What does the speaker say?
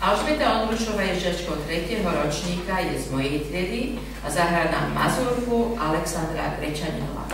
Alžbeta Ondrušová je žiačkou 3. ročníka, je z mojej triedy a zahrá na Mazurku Alexandra Krečaňová.